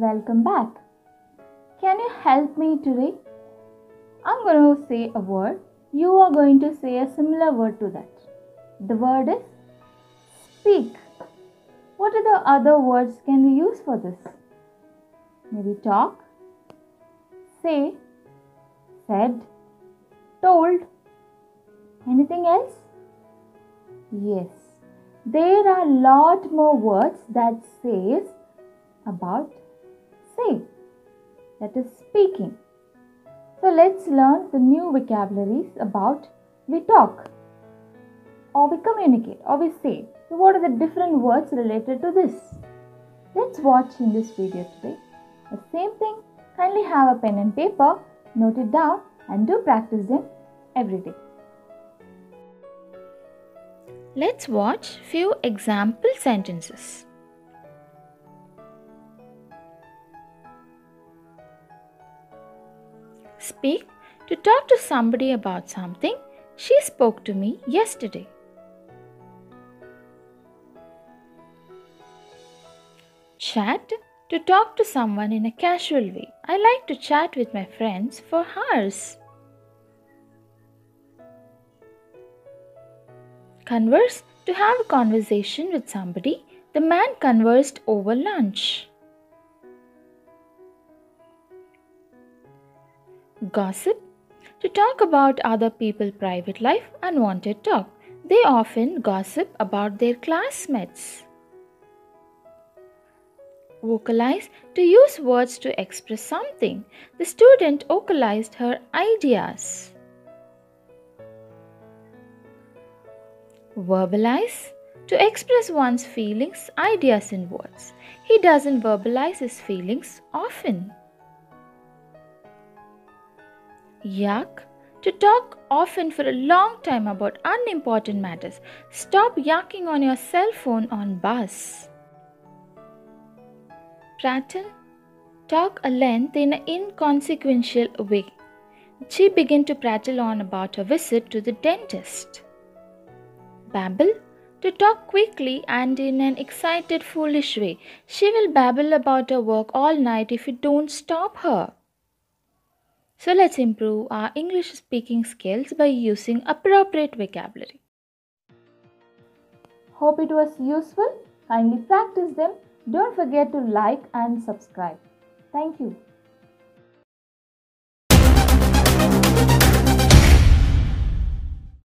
welcome back. Can you help me today? I'm going to say a word. You are going to say a similar word to that. The word is speak. What are the other words can we use for this? Maybe talk, say, said, told. Anything else? Yes. There are a lot more words that says about say. That is speaking. So let's learn the new vocabularies about we talk or we communicate or we say. So what are the different words related to this? Let's watch in this video today. The same thing, kindly have a pen and paper, note it down and do practice them every day. Let's watch few example sentences. Speak to talk to somebody about something. She spoke to me yesterday. Chat to talk to someone in a casual way. I like to chat with my friends for hours. Converse to have a conversation with somebody. The man conversed over lunch. Gossip to talk about other people's private life, unwanted talk. They often gossip about their classmates. Vocalize to use words to express something. The student vocalized her ideas. Verbalize to express one's feelings, ideas in words. He doesn't verbalize his feelings often. Yak to talk often for a long time about unimportant matters. Stop yakking on your cell phone on bus. Prattle talk a length in an inconsequential way. She began to prattle on about her visit to the dentist. Babble to talk quickly and in an excited, foolish way. She will babble about her work all night if you don't stop her. So let's improve our English speaking skills by using appropriate vocabulary. Hope it was useful. Kindly practice them. Don't forget to like and subscribe. Thank you.